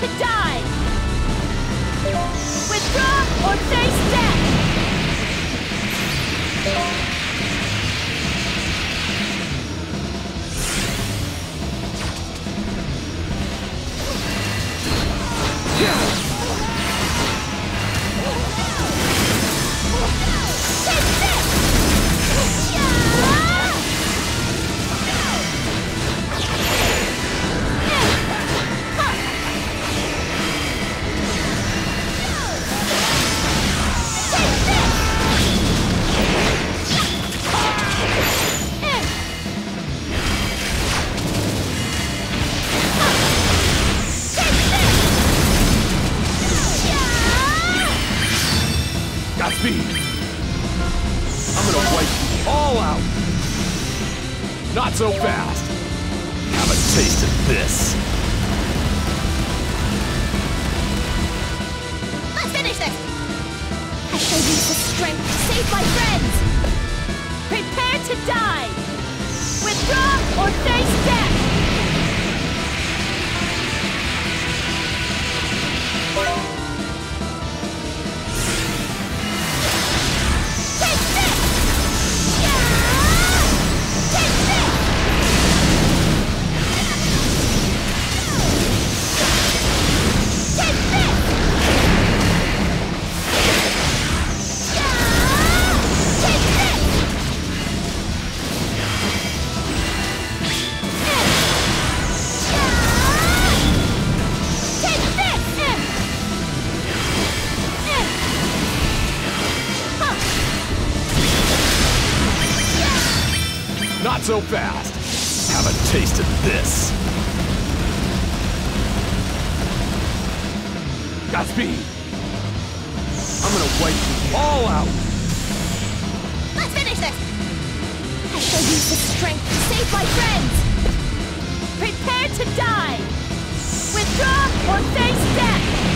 to die. so fast. Have a taste of this. Godspeed. I'm gonna wipe you all out. Let's finish this. I shall use the strength to save my friends. Prepare to die. Withdraw or face death.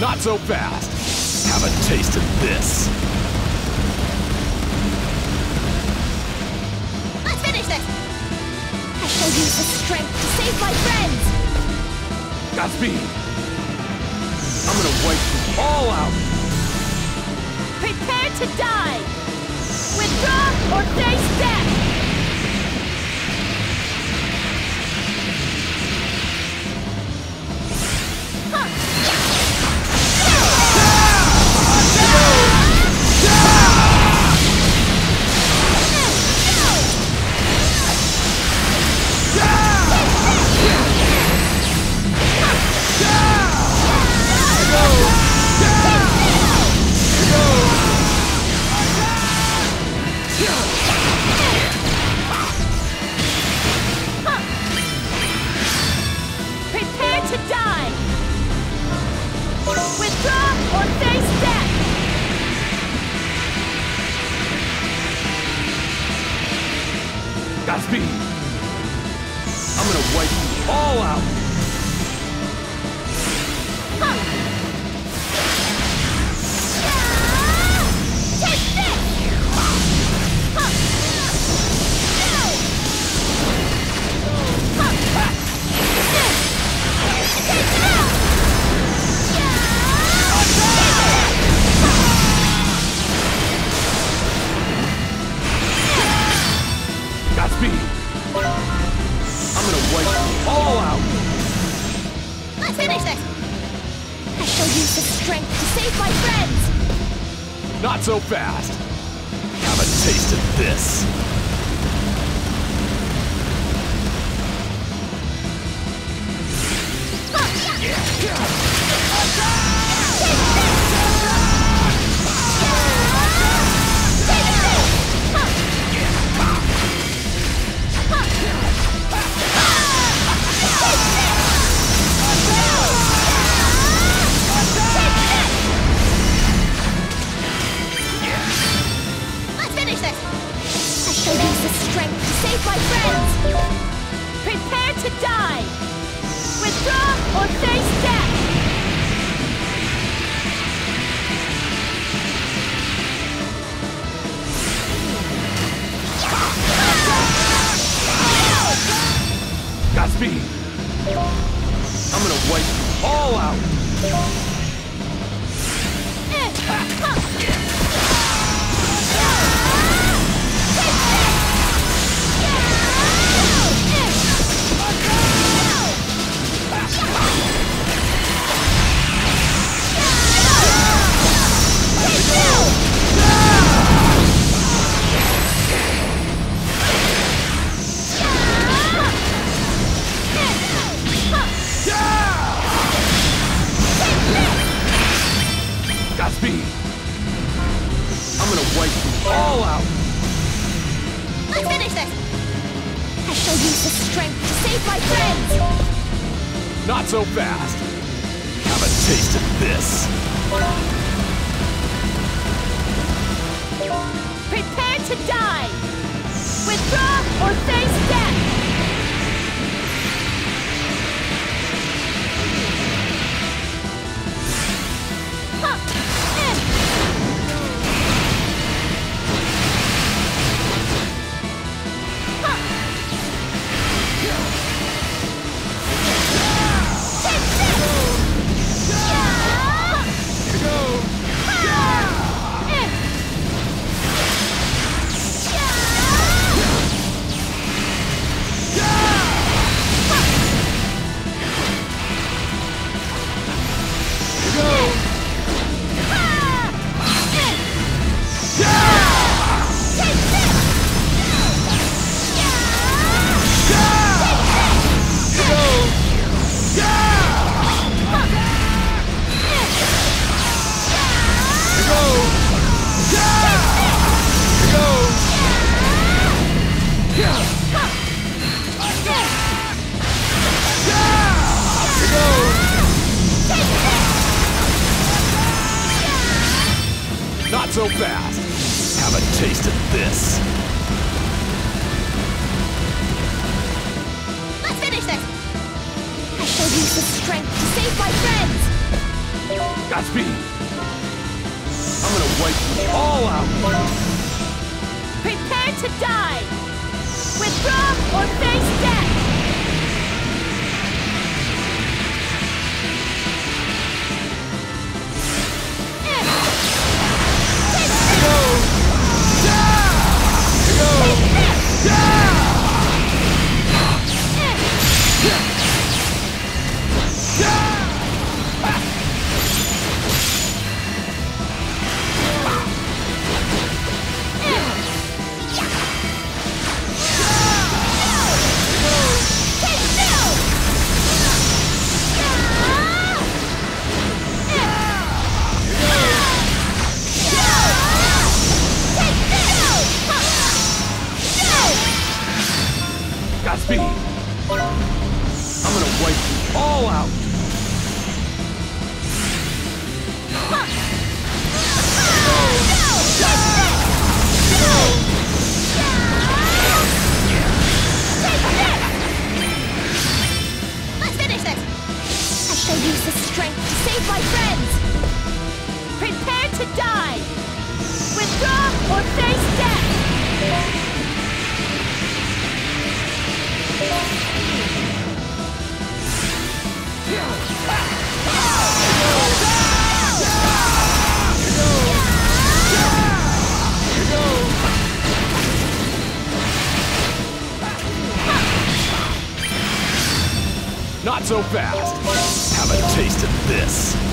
Not so fast. Have a taste of this. Let's finish this! I shall use the strength to save my friends! Godspeed. I'm gonna wipe you all out. Prepare to die! Withdraw or face death! Godspeed. I'm gonna wipe you all out. Strength to save my friends! Not so fast. Have a taste of this. Let's Not so fast. Have a taste of this. Prepare to die! Withdraw or face Not so fast. Have a taste of this. Let's finish this. I shall use the strength to save my friends. Godspeed. I'm gonna wipe you all out. Prepare to die. Withdraw or face death! so fast. Have a taste of this.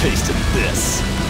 Taste of this!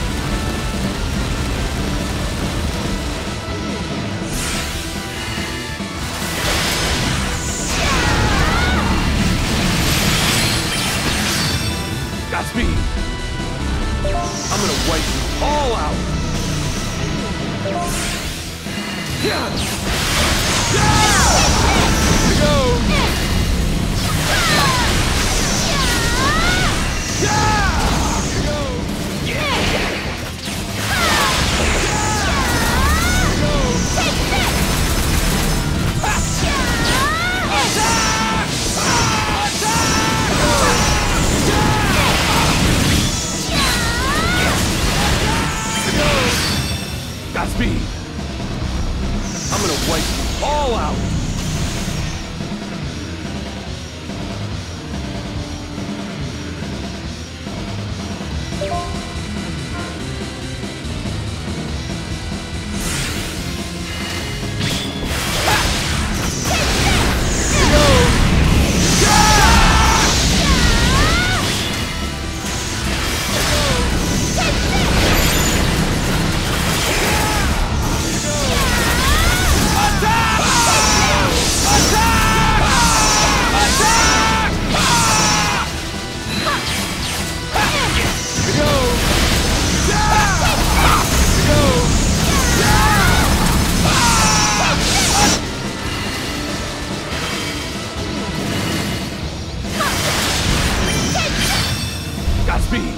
Godspeed!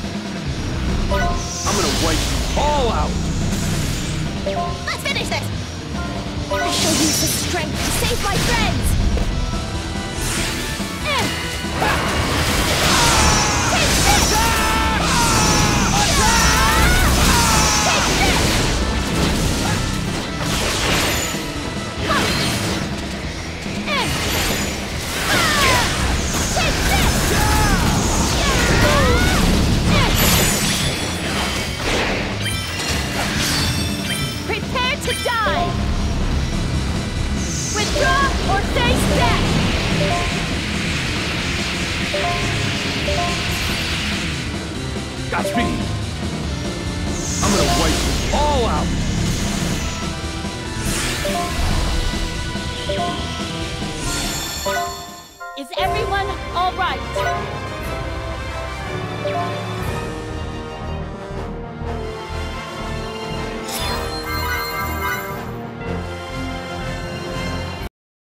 I'm gonna wipe you all out! Let's finish this! I shall use the strength to save my friends! Eh. Face death! Godspeed! I'm gonna wipe you all out! Is everyone all right?